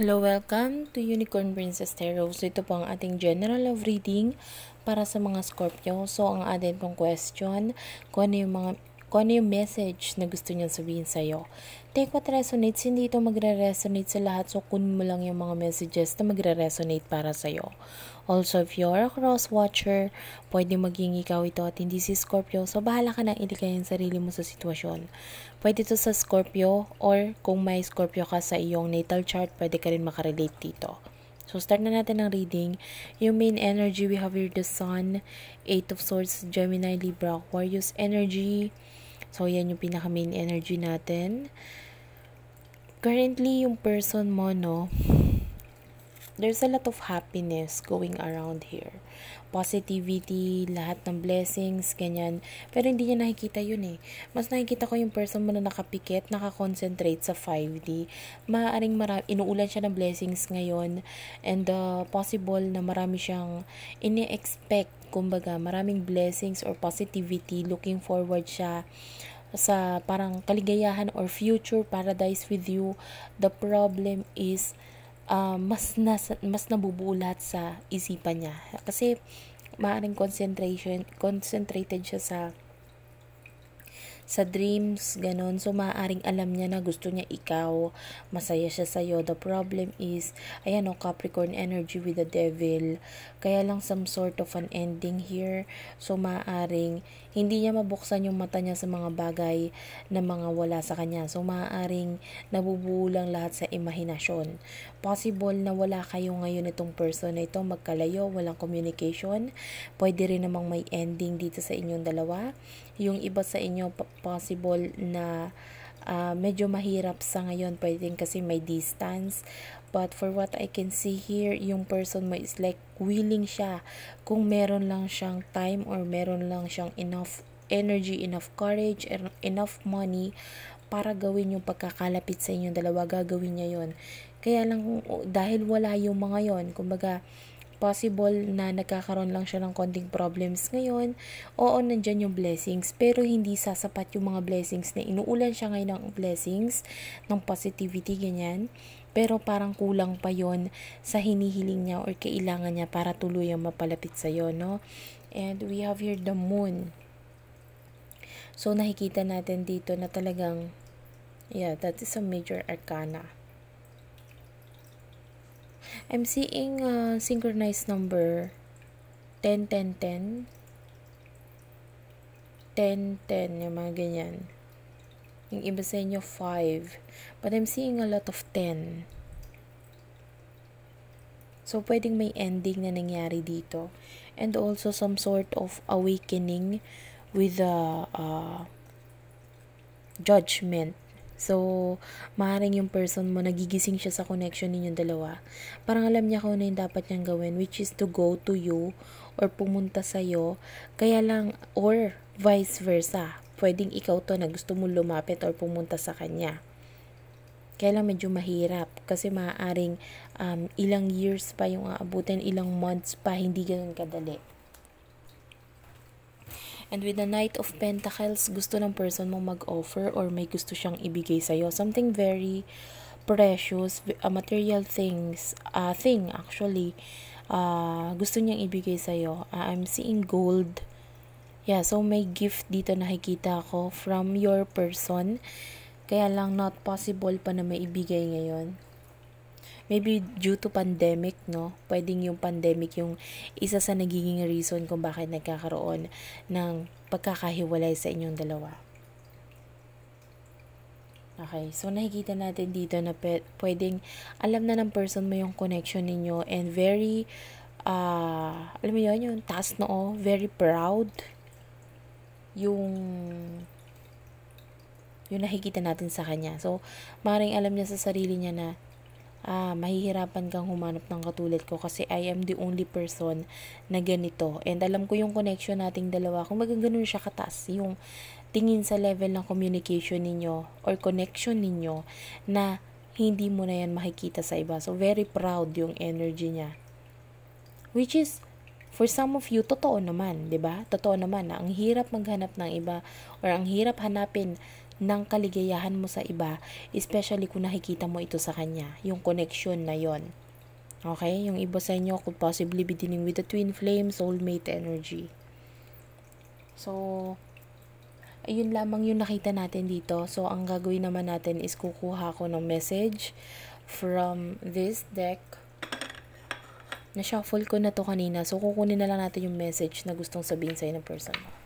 Hello, welcome to Unicorn Princess Tarot. So, ito po ang ating general love reading para sa mga Scorpio. So, ang atin pong question, kung ano yung mga kung ano yung message na gusto niyang sabihin sa'yo. Take what resonates, hindi ito magre-resonate sa lahat. So, kunin mo lang yung mga messages na magre-resonate para sa'yo. Also, if you're a cross-watcher, pwede maging ikaw ito at hindi si Scorpio. So, bahala ka na iligay ang sarili mo sa sitwasyon. Pwede ito sa Scorpio or kung may Scorpio ka sa iyong natal chart, pwede ka rin makarelate dito. So, start na natin ang reading. Yung main energy, we have here the Sun, Eight of Swords, Gemini, Libra, Aquarius energy, So, yan yung pinaka-main energy natin. Currently, yung person mo, no, there's a lot of happiness going around here. Positivity, lahat ng blessings, ganyan. Pero hindi niya nakikita yun eh. Mas nakikita ko yung person mo na nakapikit, nakakoncentrate sa 5D. Maaring marami, inuulan siya ng blessings ngayon and uh, possible na marami siyang ini-expect kumbaga maraming blessings or positivity looking forward siya sa parang kaligayahan or future paradise with you. The problem is uh, mas nas, mas nabubulat sa isipan niya. Kasi maaring concentration concentrated siya sa sa dreams, ganon. So, maaaring alam niya na gusto niya ikaw, masaya siya sa'yo. The problem is, ayan o, Capricorn energy with the devil. Kaya lang some sort of an ending here. So, maaaring hindi niya mabuksan yung mata niya sa mga bagay na mga wala sa kanya. So, maaaring nabubulang lahat sa imahinasyon. Possible na wala kayo ngayon itong person na ito, magkalayo, walang communication. Pwede rin namang may ending dito sa inyong dalawa. Yung iba sa inyo, possible na uh, medyo mahirap sa ngayon. Pwedeng kasi may distance. But for what I can see here yung person mo is like willing siya. Kung meron lang siyang time or meron lang siyang enough energy, enough courage, enough money para gawin yung pagkakalapit sa inyong dalawa, gagawin niya yon Kaya lang, dahil wala yung mga yon kumbaga, possible na nagkakaroon lang siya ng konting problems ngayon, oo, nandyan yung blessings, pero hindi sasapat yung mga blessings na inuulan siya ngayon ng blessings, ng positivity, ganyan. Pero parang kulang pa yon sa hinihiling niya or kailangan niya para tuluyang mapalapit sa'yo, no? And we have here the moon. So, nakikita natin dito na talagang, yeah, that is a major arcana. I'm seeing a synchronized number 10, 10, 10. 10, 10, yung mga ganyan. Yung iba sa inyo, 5. But I'm seeing a lot of 10. So, pwedeng may ending na nangyari dito. And also, some sort of awakening with a uh, judgment So, maaaring yung person mo, nagigising siya sa connection ninyong dalawa. Parang alam niya kung ano yung dapat niyang gawin, which is to go to you or pumunta sa'yo. Kaya lang, or vice versa. Pwedeng ikaw to na gusto mo lumapit or pumunta sa kanya. Kaya lang medyo mahirap kasi maaaring um, ilang years pa yung aabutin, ilang months pa, hindi ganun kadali. And with the Knight of Pentacles, gusto ng person mo mag-offer or may gusto siyang ibigay sa'yo. Something very precious, uh, material things, uh, thing actually, uh, gusto niyang ibigay sa'yo. Uh, I'm seeing gold. Yeah, so may gift dito nakikita ko from your person. Kaya lang not possible pa na may ibigay ngayon maybe due to pandemic, no? Pwedeng yung pandemic yung isa sa nagiging reason kung bakit nagkakaroon ng pagkakahiwalay sa inyong dalawa. Okay, so nakikita natin dito na pwedeng alam na ng person mo yung connection ninyo and very, uh, alam mo yun, yung task no, very proud. Yung yung nakikita natin sa kanya. So, maring alam niya sa sarili niya na ah, mahihirapan kang humanap ng katulad ko kasi I am the only person na ganito. And alam ko yung connection nating dalawa, kung magaganon siya katas, yung tingin sa level ng communication ninyo or connection ninyo na hindi mo na yan makikita sa iba. So, very proud yung energy niya. Which is, for some of you, totoo naman, 'di ba? Totoo naman na ang hirap maghanap ng iba or ang hirap hanapin ng kaligayahan mo sa iba, especially kung nakikita mo ito sa kanya, yung connection na yon. Okay? Yung iba sa inyo could possibly be dealing with the twin flame, soulmate energy. So, ayun lamang yung nakita natin dito. So, ang gagawin naman natin is kukuha ko ng message from this deck. Na-shuffle ko na to kanina. So, kukunin na lang natin yung message na gustong sabihin sa'yo ng person mo.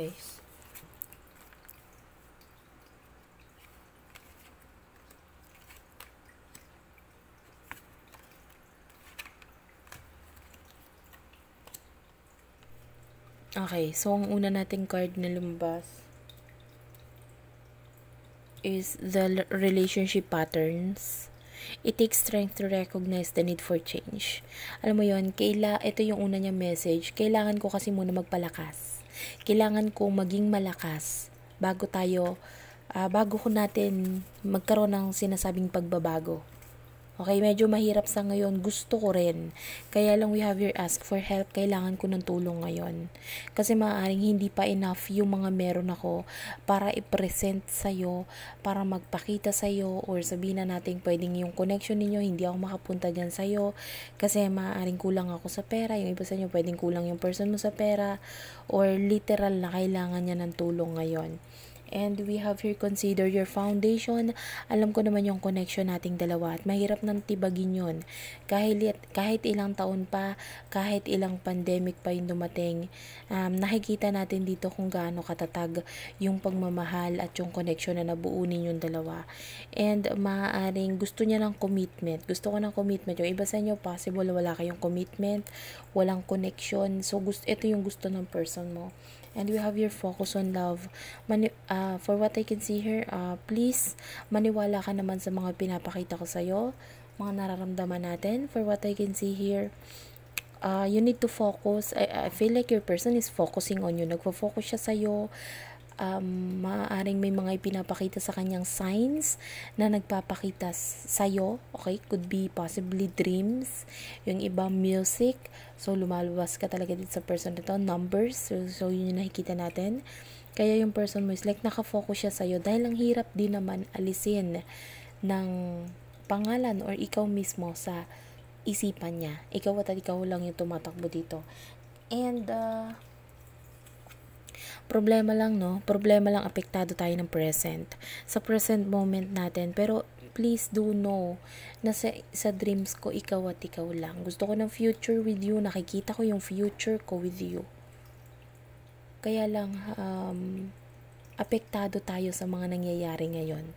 Okay. Okay, so ang una nating card na lumabas is the relationship patterns. It takes strength to recognize the need for change. Alam mo yon, kaila, ito yung una niya message. Kailangan ko kasi muna magpalakas. Kailangan ko maging malakas bago tayo, uh, bago ko natin magkaroon ng sinasabing pagbabago. Okay, medyo mahirap sa ngayon. Gusto ko rin. Kaya lang we have your ask for help. Kailangan ko ng tulong ngayon. Kasi maaaring hindi pa enough yung mga meron ako para i-present sa'yo, para magpakita sa'yo, or sabihin na natin pwedeng yung connection ninyo, hindi ako makapunta dyan sa'yo. Kasi maaaring kulang ako sa pera. Yung iba sa inyo, pwedeng kulang yung person mo sa pera. Or literal na kailangan niya ng tulong ngayon. And we have here consider your foundation. Alam ko naman yung connection nating dalawa at mahirap nang tibagin yun. Kahit, kahit ilang taon pa, kahit ilang pandemic pa yung dumating, um, nakikita natin dito kung gaano katatag yung pagmamahal at yung connection na nabuo ninyong dalawa. And maaaring gusto niya ng commitment. Gusto ko ng commitment. Yung iba sa inyo, possible wala kayong commitment, walang connection. So, gusto, ito yung gusto ng person mo and we have your focus on love. Mani uh, for what I can see here, uh, please maniwala ka naman sa mga pinapakita ko sa iyo, mga nararamdaman natin. For what I can see here, uh, you need to focus. I, I feel like your person is focusing on you. Nagfo-focus siya sa iyo um, maaaring may mga ipinapakita sa kanyang signs na nagpapakita sa'yo. Okay? Could be possibly dreams. Yung iba, music. So, lumalabas ka talaga dito sa person na to. Numbers. So, so yun yung nakikita natin. Kaya yung person mo is like nakafocus siya sa'yo dahil ang hirap din naman alisin ng pangalan or ikaw mismo sa isipan niya. Ikaw at ikaw lang yung tumatakbo dito. And, uh, Problema lang, no? Problema lang apektado tayo ng present. Sa present moment natin. Pero, please do know na sa, sa dreams ko, ikaw at ikaw lang. Gusto ko ng future with you. Nakikita ko yung future ko with you. Kaya lang, um, apektado tayo sa mga nangyayari ngayon.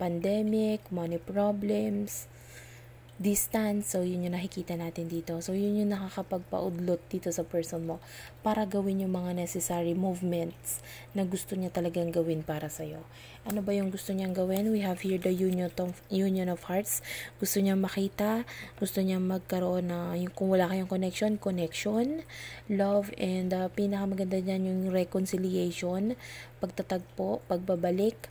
Pandemic, money problems, distance. So, yun yung nakikita natin dito. So, yun yung nakakapagpaudlot dito sa person mo para gawin yung mga necessary movements na gusto niya talagang gawin para sa'yo. Ano ba yung gusto niyang gawin? We have here the union of, union of hearts. Gusto niya makita, gusto niya magkaroon na, yung, kung wala kayong connection, connection, love, and uh, pinakamaganda niyan yung reconciliation, pagtatagpo, pagbabalik,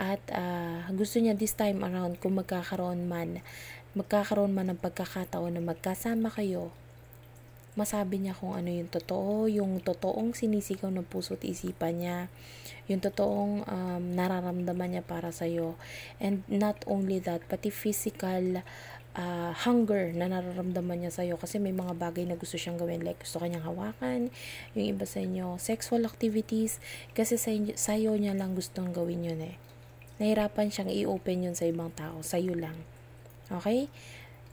at uh, gusto niya this time around kung magkakaroon man magkakaroon man ng pagkakataon na magkasama kayo, masabi niya kung ano yung totoo, yung totoong sinisigaw ng puso at isipan niya, yung totoong um, nararamdaman niya para sa'yo. And not only that, pati physical uh, hunger na nararamdaman niya sa'yo kasi may mga bagay na gusto siyang gawin like gusto kanyang hawakan, yung iba sa inyo, sexual activities, kasi sa sa'yo niya lang gustong gawin yun eh. Nahirapan siyang i-open yun sa ibang tao, sa'yo lang. Okay?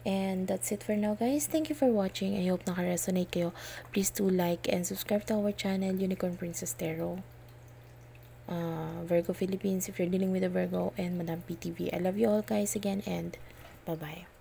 And that's it for now guys. Thank you for watching. I hope naka-resonate kayo. Please do like and subscribe to our channel, Unicorn Princess Tarot. Uh, Virgo Philippines if you're dealing with a Virgo and Madam PTV. I love you all guys again and bye-bye.